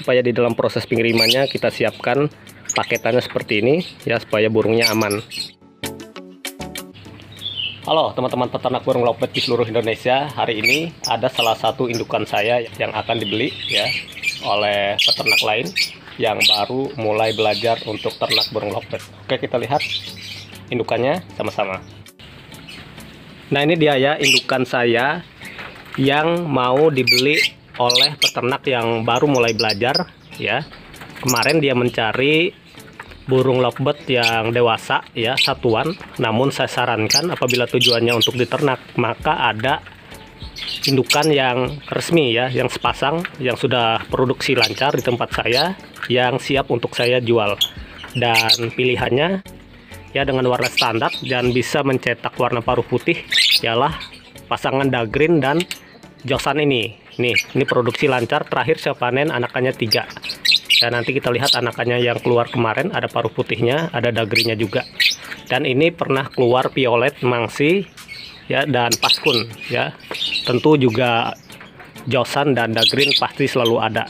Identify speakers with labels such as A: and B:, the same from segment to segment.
A: supaya di dalam proses pengirimannya kita siapkan paketannya seperti ini ya supaya burungnya aman. Halo teman-teman peternak burung lovebird di seluruh Indonesia. Hari ini ada salah satu indukan saya yang akan dibeli ya oleh peternak lain yang baru mulai belajar untuk ternak burung lovebird oke kita lihat indukannya sama-sama. Nah ini dia ya indukan saya yang mau dibeli oleh peternak yang baru mulai belajar ya. Kemarin dia mencari burung lovebird yang dewasa ya satuan. Namun saya sarankan apabila tujuannya untuk diternak maka ada indukan yang resmi ya yang sepasang yang sudah produksi lancar di tempat saya yang siap untuk saya jual. Dan pilihannya ya dengan warna standar dan bisa mencetak warna paruh putih ialah pasangan dagrin dan josan ini nih ini produksi lancar terakhir saya panen anakannya tiga. Dan nanti kita lihat anakannya yang keluar kemarin ada paruh putihnya ada dagrinya juga. Dan ini pernah keluar violet mangsi ya dan paskun ya. Tentu juga josan dan dagrin pasti selalu ada.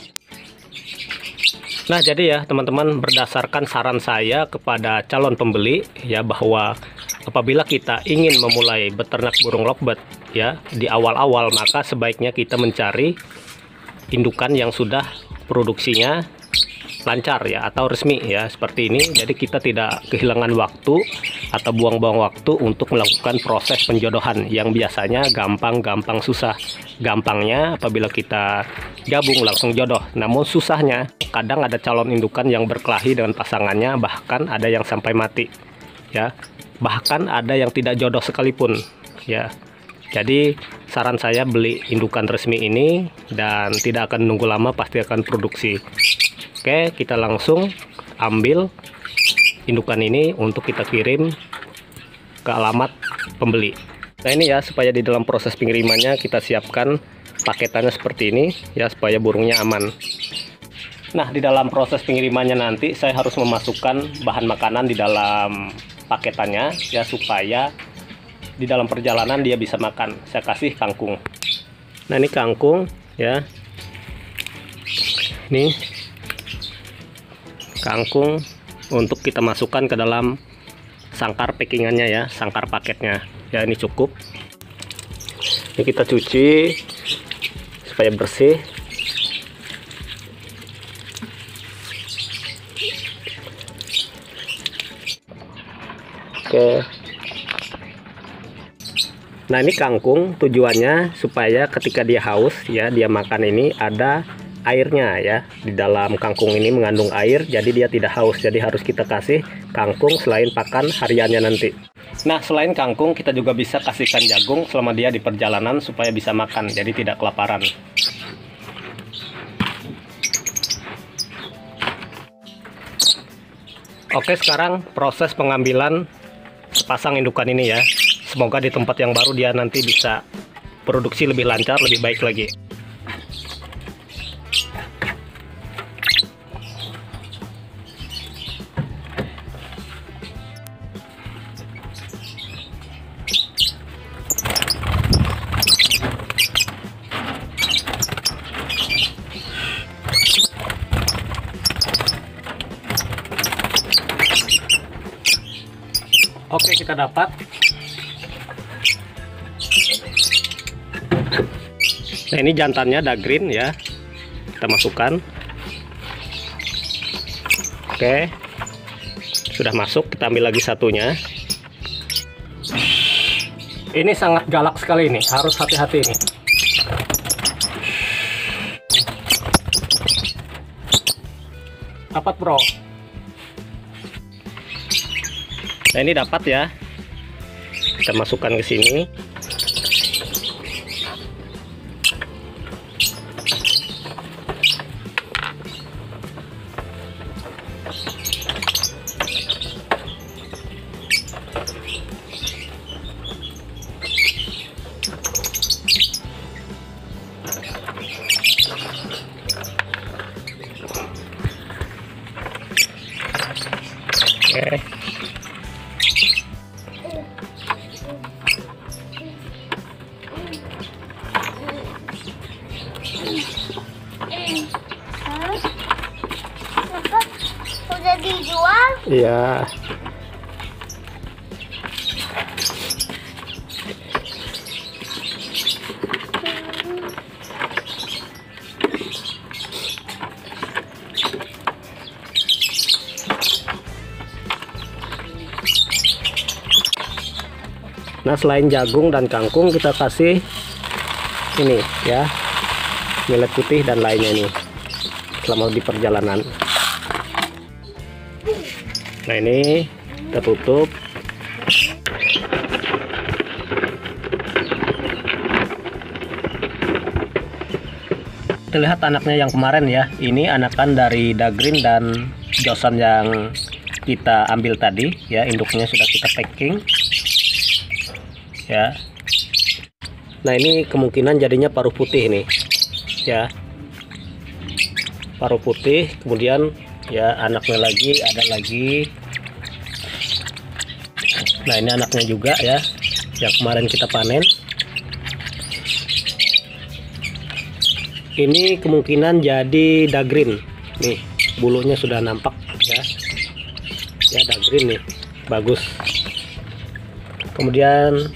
A: Nah, jadi ya teman-teman berdasarkan saran saya kepada calon pembeli ya bahwa apabila kita ingin memulai beternak burung lovebird ya di awal-awal maka sebaiknya kita mencari indukan yang sudah produksinya lancar ya atau resmi ya seperti ini. Jadi kita tidak kehilangan waktu atau buang-buang waktu untuk melakukan proses penjodohan yang biasanya gampang-gampang susah. Gampangnya apabila kita gabung langsung jodoh. Namun susahnya kadang ada calon indukan yang berkelahi dengan pasangannya bahkan ada yang sampai mati ya bahkan ada yang tidak jodoh sekalipun ya jadi saran saya beli indukan resmi ini dan tidak akan nunggu lama pasti akan produksi Oke, kita langsung ambil indukan ini untuk kita kirim ke alamat pembeli. Nah ini ya, supaya di dalam proses pengirimannya kita siapkan paketannya seperti ini, ya supaya burungnya aman. Nah, di dalam proses pengirimannya nanti saya harus memasukkan bahan makanan di dalam paketannya, ya supaya di dalam perjalanan dia bisa makan. Saya kasih kangkung. Nah ini kangkung, ya. Nih kangkung untuk kita masukkan ke dalam sangkar packingannya ya sangkar paketnya ya ini cukup ini kita cuci supaya bersih oke. Nah ini kangkung tujuannya supaya ketika dia haus ya dia makan ini ada airnya ya. Di dalam kangkung ini mengandung air jadi dia tidak haus. Jadi harus kita kasih kangkung selain pakan hariannya nanti. Nah selain kangkung kita juga bisa kasihkan jagung selama dia di perjalanan supaya bisa makan jadi tidak kelaparan. Oke sekarang proses pengambilan sepasang indukan ini ya. Semoga di tempat yang baru dia nanti bisa produksi lebih lancar lebih baik lagi Oke kita dapat. Nah ini jantannya dagrin ya. Kita masukkan. Oke. Sudah masuk kita ambil lagi satunya. Ini sangat galak sekali ini Harus hati-hati ini. Dapat bro Nah ini dapat ya. Kita masukkan ke sini. Iya. Nah, selain jagung dan kangkung kita kasih ini ya. Millet putih dan lainnya ini selama di perjalanan. Nah, ini kita tutup. Kita lihat anaknya yang kemarin ya. Ini anakan dari Dagrin dan Josan yang kita ambil tadi ya. Induknya sudah kita packing ya nah ini kemungkinan jadinya paruh putih nih ya paruh putih kemudian ya anaknya lagi ada lagi. Nah ini anaknya juga ya yang kemarin kita panen. Ini kemungkinan jadi dagrin nih bulunya sudah nampak ya. Ya dagrin nih bagus. Kemudian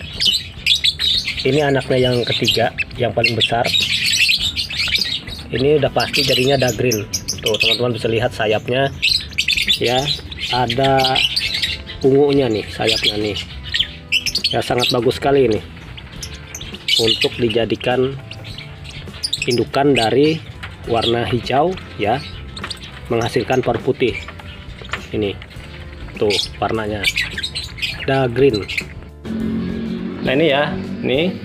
A: ini anaknya yang ketiga yang paling besar. Ini udah pasti jadinya dagrin tuh teman-teman bisa lihat sayapnya. Ya ada ungunya nih sayapnya nih. Ya sangat bagus sekali ini. Untuk dijadikan indukan dari warna hijau ya. Menghasilkan par putih. Ini tuh warnanya. Dagrin Nah ini ya, ini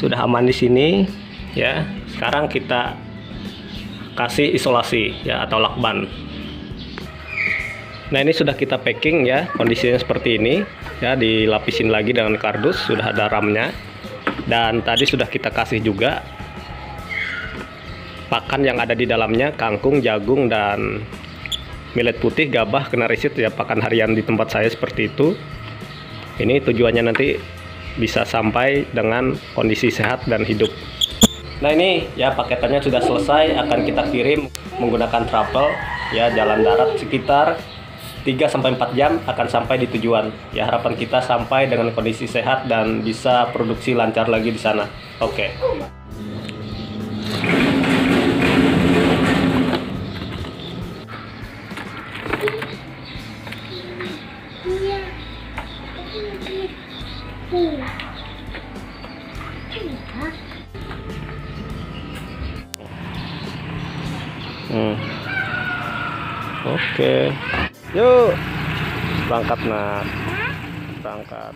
A: sudah aman di sini ya. Sekarang kita kasih isolasi ya atau lakban. Nah ini sudah kita packing ya, kondisinya seperti ini ya, dilapisin lagi dengan kardus, sudah ada ramnya. Dan tadi sudah kita kasih juga pakan yang ada di dalamnya, kangkung, jagung dan millet putih, gabah, kena risit ya pakan harian di tempat saya seperti itu. Ini tujuannya nanti bisa sampai dengan kondisi sehat dan hidup. Nah ini ya paketannya sudah selesai akan kita kirim menggunakan travel ya jalan darat sekitar 3 sampai 4 jam akan sampai di tujuan. Ya harapan kita sampai dengan kondisi sehat dan bisa produksi lancar lagi di sana. Oke. Okay. Hmm. Oke. Okay. Yuk. Berangkat, Nak. Berangkat.